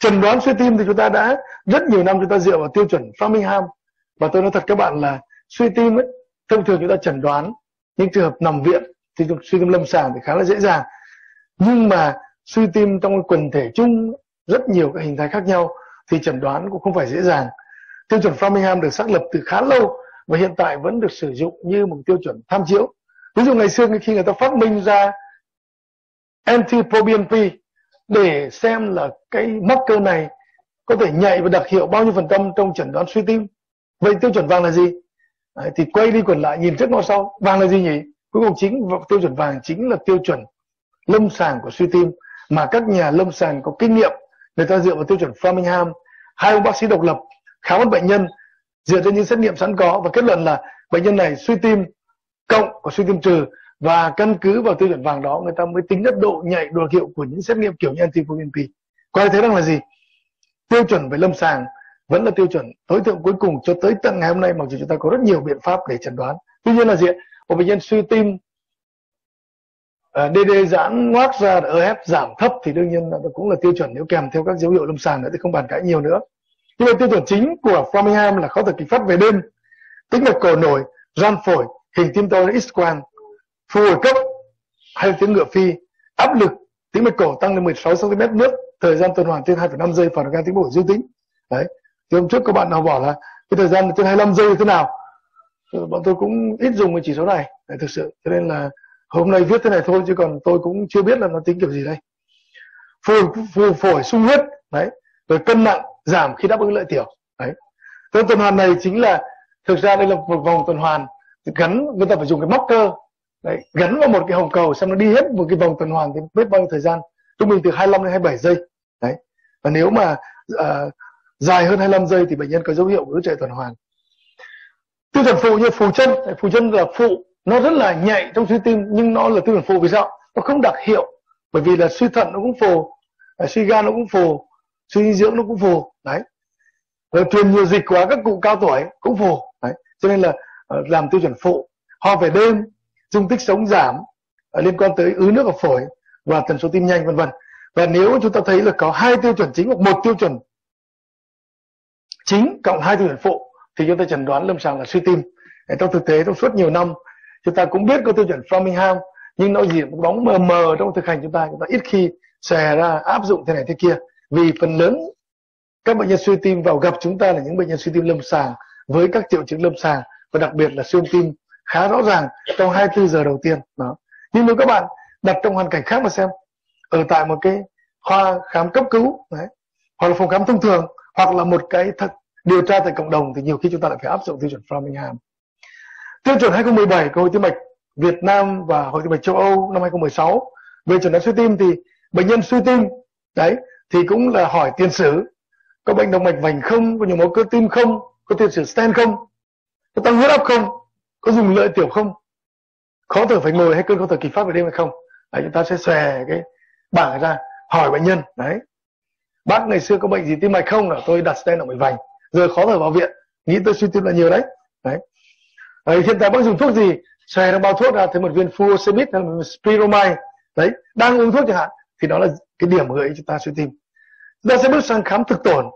trần đoán suy tim thì chúng ta đã rất nhiều năm chúng ta dựa vào tiêu chuẩn Framingham. Và tôi nói thật các bạn là suy tim ấy, thông thường chúng ta chẩn đoán những trường hợp nằm viện thì suy tim lâm sàng thì khá là dễ dàng. Nhưng mà suy tim trong quần thể chung, rất nhiều các hình thái khác nhau thì chẩn đoán cũng không phải dễ dàng. Tiêu chuẩn Framingham được xác lập từ khá lâu và hiện tại vẫn được sử dụng như một tiêu chuẩn tham chiếu. Ví dụ ngày xưa khi người ta phát minh ra NT-proBNP để xem là cái marker này có thể nhạy và đặc hiệu bao nhiêu phần trăm trong chẩn đoán suy tim. Vậy tiêu chuẩn vàng là gì? Đấy, thì quay đi quẩn lại nhìn trước ngó sau. Vàng là gì nhỉ? Cuối cùng chính tiêu chuẩn vàng chính là tiêu chuẩn lâm sàng của suy tim mà các nhà lâm sàng có kinh nghiệm người ta dựa vào tiêu chuẩn Framingham hai ông bác sĩ độc lập khám một bệnh nhân dựa trên những xét nghiệm sẵn có và kết luận là bệnh nhân này suy tim cộng và suy tim trừ và căn cứ vào tiêu chuẩn vàng đó người ta mới tính được độ nhạy độ hiệu của những xét nghiệm kiểu như NT-proBNP Qua thế rằng là gì? Tiêu chuẩn về lâm sàng vẫn là tiêu chuẩn tối thượng cuối cùng cho tới tận ngày hôm nay mặc dù chúng ta có rất nhiều biện pháp để chẩn đoán. Tuy nhiên là gì? Một bệnh nhân suy tim ờ, DD giãn ngoác ra EF giảm thấp thì đương nhiên là cũng là tiêu chuẩn nếu kèm theo các dấu hiệu lâm sàng nữa thì không bàn cãi nhiều nữa. Nhưng mà tiêu chuẩn chính của Framingham là khó thở kịch phát về đêm, tính mạch cổ nổi, ran phổi, hình tim to x quang phù hồi cấp hay tiếng ngựa phi áp lực tĩnh mạch cổ tăng lên 16 cm nước thời gian tuần hoàn trên 2,5 giây phản gan tĩnh bổ dương tính. Đấy. Thì hôm trước các bạn nào bảo là cái thời gian trên 25 giây thế nào? Bọn tôi cũng ít dùng cái chỉ số này. Đấy, thực sự. Cho nên là hôm nay viết thế này thôi chứ còn tôi cũng chưa biết là nó tính kiểu gì đây. Phù, phù phổi sung huyết đấy. Rồi cân nặng giảm khi đáp ứng lợi tiểu đấy. Tuần hoàn này chính là thực ra đây là một vòng tuần hoàn gắn người ta phải dùng cái móc cơ đấy, gắn vào một cái hồng cầu xong nó đi hết một cái vòng tuần hoàn thì biết bao nhiêu thời gian. Trung bình từ 25 đến 27 giây. Đấy. Và nếu mà uh, dài hơn 25 giây thì bệnh nhân có dấu hiệu của chạy tuần hoàn. Tiêu chuẩn phụ như phù chân. Phù chân là phụ nó rất là nhạy trong suy tim nhưng nó là tiêu chuẩn phụ vì sao? Nó không đặc hiệu bởi vì là suy thận nó cũng phù à, suy gan nó cũng phù suy dinh dưỡng nó cũng phù. Đấy. Rồi truyền nhiều dịch quá các cụ cao tuổi cũng phù. Đấy. Cho nên là uh, làm tiêu chuẩn phụ. Ho về đêm dung tích sống giảm ờ, liên quan tới ứ nước ở phổi và tần số tim nhanh, vân vân. Và nếu chúng ta thấy là có hai tiêu chuẩn chính hoặc một tiêu chuẩn chính cộng hai tiêu chuẩn phụ, thì chúng ta chẩn đoán lâm sàng là suy tim. Trong thực tế, trong suốt nhiều năm, chúng ta cũng biết có tiêu chuẩn Framingham, nhưng nó gì một bóng mờ mờ trong thực hành chúng ta. Chúng ta ít khi xòe ra, áp dụng thế này thế kia. Vì phần lớn các bệnh nhân suy tim vào gặp chúng ta là những bệnh nhân suy tim lâm sàng với các triệu chứng lâm sàng và đặc biệt là xuyên tim khá rõ ràng trong 24 giờ đầu tiên đó. nhưng nếu các bạn đặt trong hoàn cảnh khác mà xem ở tại một cái khoa khám cấp cứu đấy, hoặc là phòng khám thông thường hoặc là một cái thật điều tra tại cộng đồng thì nhiều khi chúng ta lại phải áp dụng tiêu chuẩn Framingham tiêu chuẩn 2017 của hội tim mạch Việt Nam và hội tim mạch châu Âu năm 2016 về chuẩn đoán suy tim thì bệnh nhân suy tim đấy thì cũng là hỏi tiền sử có bệnh động mạch vành không có nhiều máu cơ tim không có tiền sử stent không có tăng huyết áp không có dùng lợi tiểu không? Khó thở phải ngồi hay cơn khó thở kịch phát về đêm hay không? Đấy, chúng ta sẽ xòe cái bảng ra hỏi bệnh nhân. Đấy. Bác ngày xưa có bệnh gì tim mạch không? Là tôi đặt stent ở mạch vành. Giờ khó thở vào viện. Nghĩ tôi suy tim là nhiều đấy. Đấy. Đấy, hiện tại bác dùng thuốc gì? Xòe trong bao thuốc ra thấy một viên furosemide hay một spiromide đấy đang uống thuốc chẳng hạn thì đó là cái điểm gợi chúng ta suy tim. Chúng ta sẽ bước sang khám thực tổn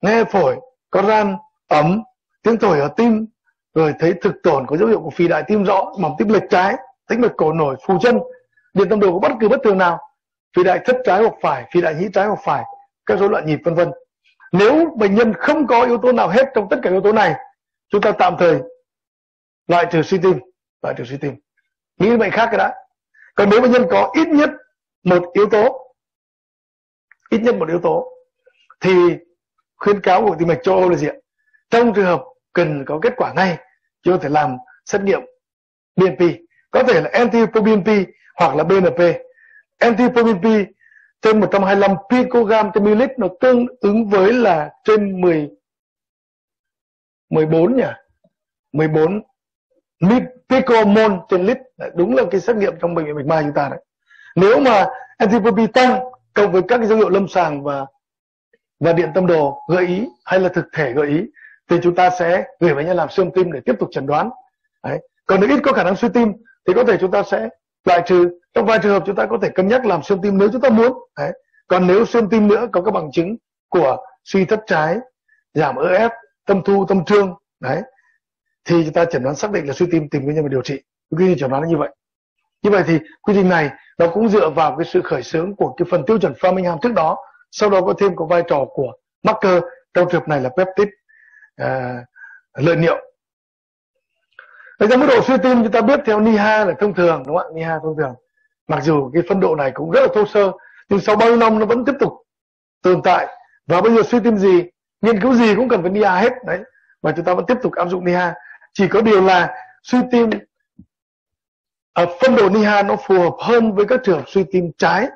nghe phổi có ran ấm tiếng thổi ở tim rồi thấy thực tổn có dấu hiệu của phì đại tim rõ, mỏng tim lệch trái tĩnh mạch cổ nổi, phù chân, điện tâm đồ có bất cứ bất thường nào. Phì đại thất trái hoặc phải, phì đại nhĩ trái hoặc phải, các rối loạn nhịp vân vân. Nếu bệnh nhân không có yếu tố nào hết trong tất cả yếu tố này, chúng ta tạm thời loại trừ suy tim, loại trừ suy tim. Nghĩ bệnh khác cái đã. Còn nếu bệnh nhân có ít nhất một yếu tố, ít nhất một yếu tố, thì khuyến cáo của tim mạch châu Âu là gì ạ? Trong trường hợp cần có kết quả ngay chúng ta thể làm xét nghiệm BNP có thể là NT-proBNP hoặc là BNP NT-proBNP trên 125 picogram trên ml nó tương ứng với là trên 10 14 nhỉ? 14 picomol trên lít. Đúng là cái xét nghiệm trong bệnh viện mạch mai chúng ta đấy. Nếu mà NT-proBNP tăng cộng với các cái dấu hiệu lâm sàng và và điện tâm đồ gợi ý hay là thực thể gợi ý thì chúng ta sẽ gửi bệnh nhân làm siêu tim để tiếp tục chẩn đoán. Đấy. còn nếu ít có khả năng suy tim, thì có thể chúng ta sẽ loại trừ. Trong vài trường hợp chúng ta có thể cân nhắc làm siêu tim nếu chúng ta muốn. Đấy. còn nếu siêu tim nữa có các bằng chứng của suy thất trái, giảm EF tâm thu, tâm trương đấy, thì chúng ta chẩn đoán xác định là suy tim, tìm nguyên nhân và điều trị. Quy trình chẩn đoán là như vậy. Như vậy thì quy trình này nó cũng dựa vào cái sự khởi xướng của cái phần tiêu chuẩn Framingham trước đó. Sau đó có thêm có vai trò của marker. Trong trường hợp này là peptide à, lợi niệu Bây giờ mức độ suy tim chúng ta biết theo NIHA là thông thường đúng không ạ? NIHA thông thường. Mặc dù cái phân độ này cũng rất là thô sơ nhưng sau bao nhiêu năm nó vẫn tiếp tục tồn tại. Và bây giờ suy tim gì nghiên cứu gì cũng cần phải NIHA hết đấy. Và chúng ta vẫn tiếp tục áp dụng NIHA chỉ có điều là suy tim ở phân độ NIHA nó phù hợp hơn với các trường hợp suy tim trái.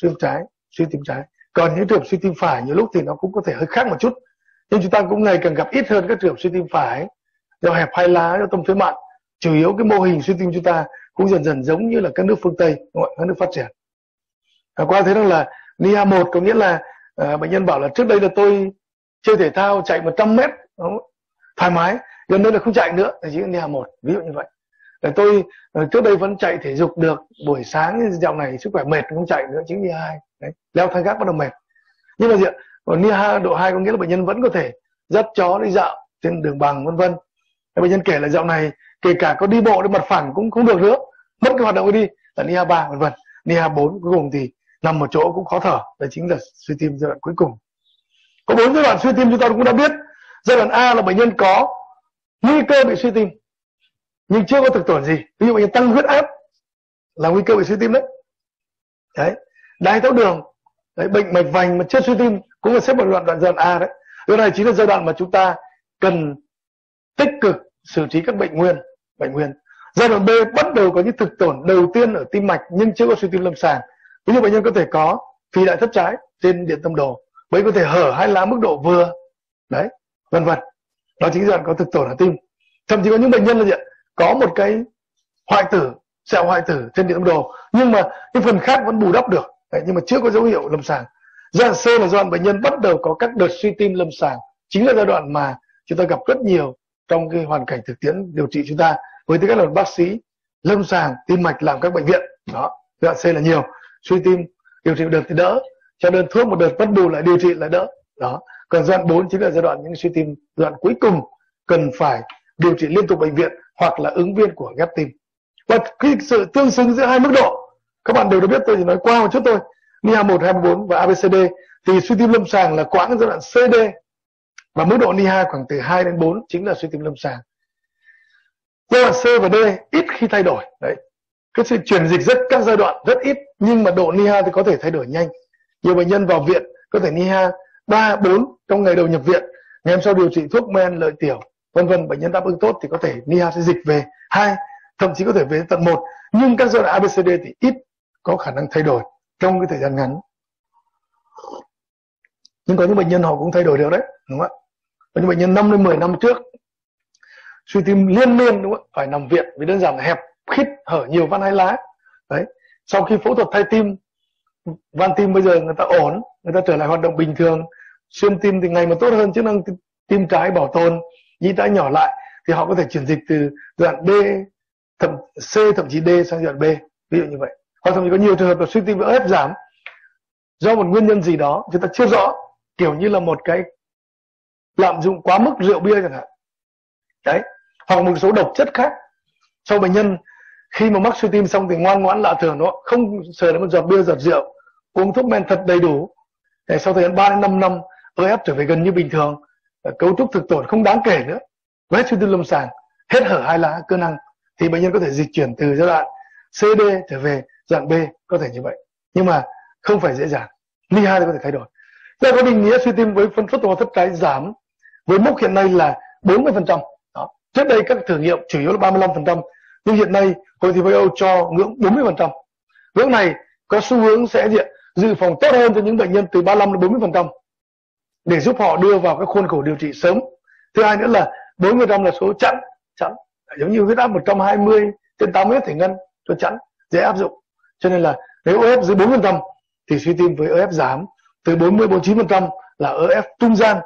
Suy tim trái suy tim trái. Còn những trường hợp suy tim phải nhiều lúc thì nó cũng có thể hơi khác một chút nhưng chúng ta cũng ngày càng gặp ít hơn các trường hợp suy tim phải. Do hẹp hai lá do tâm phế mạn chủ yếu cái mô hình suy tim chúng ta cũng dần dần giống như là các nước phương tây các nước phát triển. Và qua thế rằng là Nia một có nghĩa là à, bệnh nhân bảo là trước đây là tôi chơi thể thao chạy 100 mét đúng thoải mái gần đây là không chạy nữa là chỉ Nia một ví dụ như vậy. Là tôi ờ, trước đây vẫn chạy thể dục được buổi sáng dạo này sức khỏe mệt không chạy nữa chính Nia hai. Leo thang gác bắt đầu mệt nhưng mà gì còn NIHA độ 2 có nghĩa là bệnh nhân vẫn có thể dắt chó đi dạo trên đường bằng, vân vân. Bệnh nhân kể là dạo này, kể cả có đi bộ đi mặt phẳng cũng không được nữa, mất cái hoạt động đi, là NIA ba, vân vân. NIA 4 cuối cùng thì nằm một chỗ cũng khó thở đó chính là suy tim giai đoạn cuối cùng. Có bốn giai đoạn suy tim chúng ta cũng đã biết, giai đoạn A là bệnh nhân có nguy cơ bị suy tim, nhưng chưa có thực tổn gì. Ví dụ bệnh nhân tăng huyết áp là nguy cơ bị suy tim đấy. Đấy đái tháo đường đấy, bệnh mạch vành mà chưa suy tim cũng là xếp vào đoạn đoạn giai đoạn A đấy. Điều này chính là giai đoạn mà chúng ta cần tích cực xử trí các bệnh nguyên bệnh nguyên. Giai đoạn B bắt đầu có những thực tổn đầu tiên ở tim mạch nhưng chưa có suy tim lâm sàng. Ví dụ bệnh nhân có thể có phi đại thất trái trên điện tâm đồ bệnh có thể hở hai lá mức độ vừa. Đấy vân vân. Đó chính là có thực tổn ở tim. Thậm chí có những bệnh nhân là gì có một cái hoại tử sẹo hoại tử trên điện tâm đồ. Nhưng mà cái phần khác vẫn bù đắp được đấy, nhưng mà chưa có dấu hiệu lâm sàng. Giai đoạn C là giai đoạn bệnh nhân bắt đầu có các đợt suy tim lâm sàng. Chính là giai đoạn mà chúng ta gặp rất nhiều trong cái hoàn cảnh thực tiễn điều trị chúng ta với tư cách là bác sĩ. Lâm sàng tim mạch làm các bệnh viện. Đó giai đoạn C là nhiều. Suy tim điều trị một đợt thì đỡ. Cho đơn thuốc một đợt bắt bù lại điều trị lại đỡ. Đó còn giai đoạn 4 chính là giai đoạn những suy tim giai đoạn cuối cùng cần phải điều trị liên tục bệnh viện hoặc là ứng viên của ghép tim. Và cái sự tương xứng giữa hai mức độ các bạn đều đã biết tôi chỉ nói qua một chút thôi. NIA 1, 2, 4 và ABCD thì suy tim lâm sàng là quãng giai đoạn CD và mức độ NIA khoảng từ 2 đến 4 chính là suy tim lâm sàng. Giai đoạn C và D ít khi thay đổi. Đấy. Cái sự chuyển dịch rất các giai đoạn rất ít nhưng mà độ Nia thì có thể thay đổi nhanh. Nhiều bệnh nhân vào viện có thể Nia 3, 4 trong ngày đầu nhập viện. Ngày hôm sau điều trị thuốc men lợi tiểu vân vân bệnh nhân đáp ứng tốt thì có thể Nia sẽ dịch về hai thậm chí có thể về tận một. Nhưng các giai đoạn ABCD thì ít có khả năng thay đổi trong cái thời gian ngắn. Nhưng có những bệnh nhân họ cũng thay đổi được đấy, đúng không ạ? Có những bệnh nhân 5 đến 10 năm trước, suy tim liên miên, đúng không ạ? Phải nằm viện vì đơn giản là hẹp khít, hở nhiều van hai lá. Đấy, sau khi phẫu thuật thay tim, van tim bây giờ người ta ổn, người ta trở lại hoạt động bình thường. Xuyên tim thì ngày một tốt hơn chức năng tim trái bảo tồn, nhĩ trái nhỏ lại thì họ có thể chuyển dịch từ đoạn B thậm, C thậm chí D sang đoạn B, ví dụ như vậy hoặc thậm chí có nhiều trường hợp là suy tim vỡ ép giảm do một nguyên nhân gì đó, chúng ta chưa rõ, kiểu như là một cái lạm dụng quá mức rượu bia chẳng hạn. Đấy. Hoặc một số độc chất khác. Cho bệnh nhân, khi mà mắc suy tim xong thì ngoan ngoãn lạ thường nó không sờ đến một giọt bia, giọt rượu, uống thuốc men thật đầy đủ. Để sau thời gian 3 đến 5 năm ép trở về gần như bình thường cấu trúc thực tổn không đáng kể nữa. Vết suy tim lâm sàng, hết hở hai lá, cơ năng, thì bệnh nhân có thể dịch chuyển từ giai đoạn CD trở về dạng B có thể như vậy. Nhưng mà không phải dễ dàng. Ly hai thì có thể thay đổi. Đây có định nghĩa suy tim với phân suất tuần thất trái giảm với mốc hiện nay là 40% đó. trước đây các thử nghiệm chủ yếu là 35% nhưng hiện nay hội thì Âu cho ngưỡng 40%. Ngưỡng này có xu hướng sẽ diện dự phòng tốt hơn cho những bệnh nhân từ 35 đến 40% để giúp họ đưa vào các khuôn khổ điều trị sớm. Thứ hai nữa là 40% là số chẵn, chẵn. Giống như huyết áp 120 trên 80 thể ngân chốt chẵn dễ áp dụng. Cho nên là nếu OF dưới 4% thì suy tim với OF giảm từ 40 49% là OF trung gian.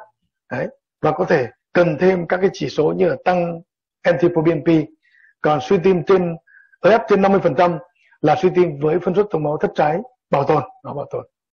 Đấy, và có thể cần thêm các cái chỉ số như là tăng NT-proBNP còn suy tim trên EF trên 50% là suy tim với phân suất thông máu thất trái bảo tồn nó bảo tồn